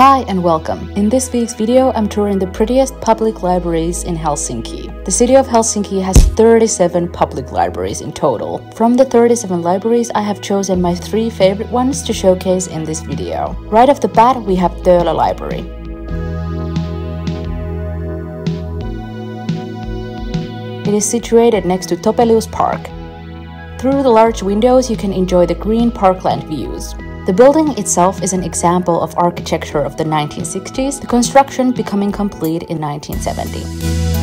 Hi and welcome. In this week's video, I'm touring the prettiest public libraries in Helsinki. The city of Helsinki has 37 public libraries in total. From the 37 libraries, I have chosen my three favorite ones to showcase in this video. Right off the bat, we have Töölö Library. It is situated next to Topelius Park. Through the large windows, you can enjoy the green parkland views. The building itself is an example of architecture of the 1960s, the construction becoming complete in 1970.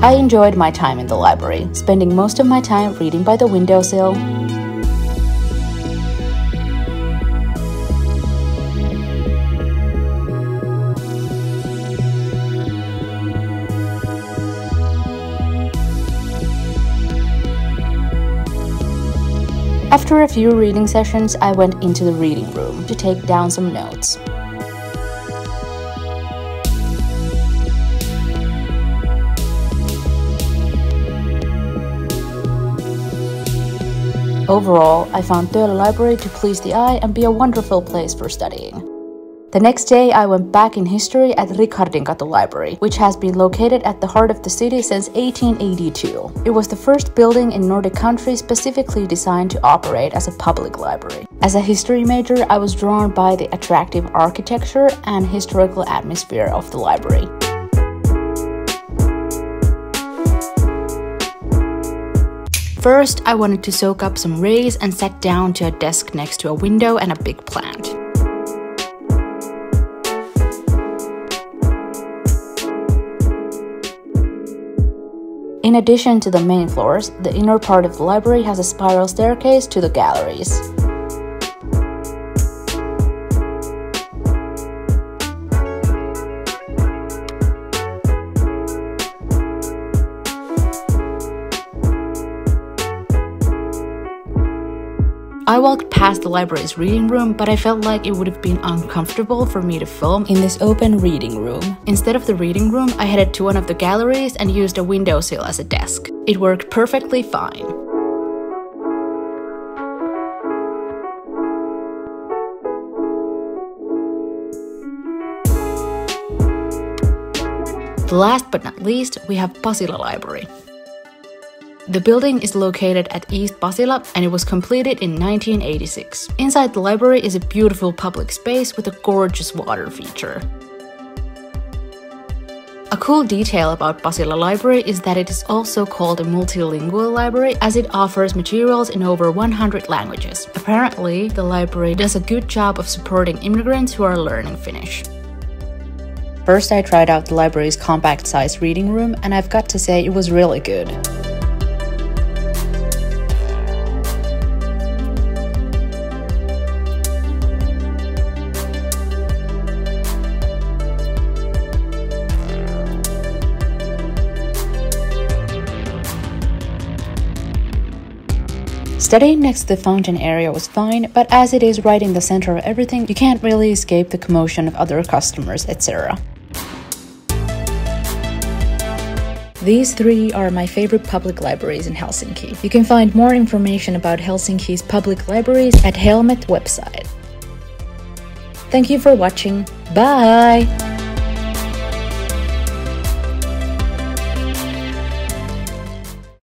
I enjoyed my time in the library, spending most of my time reading by the windowsill, After a few reading sessions, I went into the reading room to take down some notes. Mm-hmm. Overall, I found Töölö Library to please the eye and be a wonderful place for studying. The next day, I went back in history at Rikhardinkatu Library, which has been located at the heart of the city since 1882. It was the first building in Nordic countries specifically designed to operate as a public library. As a history major, I was drawn by the attractive architecture and historical atmosphere of the library. First, I wanted to soak up some rays and sat down to a desk next to a window and a big plant. In addition to the main floors, the inner part of the library has a spiral staircase to the galleries. I walked past the library's reading room, but I felt like it would have been uncomfortable for me to film in this open reading room. Instead of the reading room, I headed to one of the galleries and used a windowsill as a desk. It worked perfectly fine. The last but not least, we have Pasila Library. The building is located at East Pasila and it was completed in 1986. Inside the library is a beautiful public space with a gorgeous water feature. A cool detail about Pasila Library is that it is also called a multilingual library as it offers materials in over 100 languages. Apparently, the library does a good job of supporting immigrants who are learning Finnish. First, I tried out the library's compact size reading room, and I've got to say it was really good. Studying next to the fountain area was fine, but as it is right in the center of everything, you can't really escape the commotion of other customers, etc. These three are my favorite public libraries in Helsinki. You can find more information about Helsinki's public libraries at Helmet website. Thank you for watching. Bye!